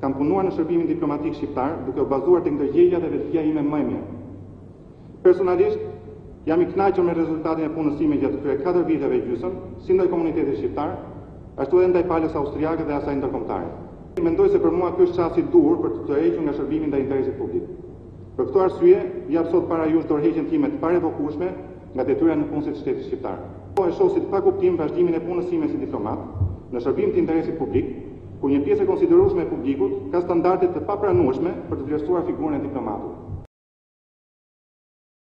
Kam punuar në shërbimin diplomatik shqiptar duke u bazuar tek ndërgjegjja dhe vetëdija ime më e mirë. Personalisht jam i kënaqur me rezultatin e punës sime gjatë këtyre 4 viteve e gjysëm, si ndaj komunitetit shqiptar, ashtu edhe ndaj palës austriake dhe asaj ndërkombëtare. Mendoj se për mua ky është çasti i duhur për t'u tërhequr nga shërbimi ndaj interesit publik. Për këto arsye, jap sot para jush dorëheqjen time të parevokueshme nga detyra e nëpunësit të shtetit shqiptar. Po e shoh si të pakuptimë vazhdimin e punës sime si diplomat, në shërbim të interesit publik, kur një pjesë e konsiderueshme e publikut ka standarde të papranueshme për të vlerësuar figurën e diplomatit.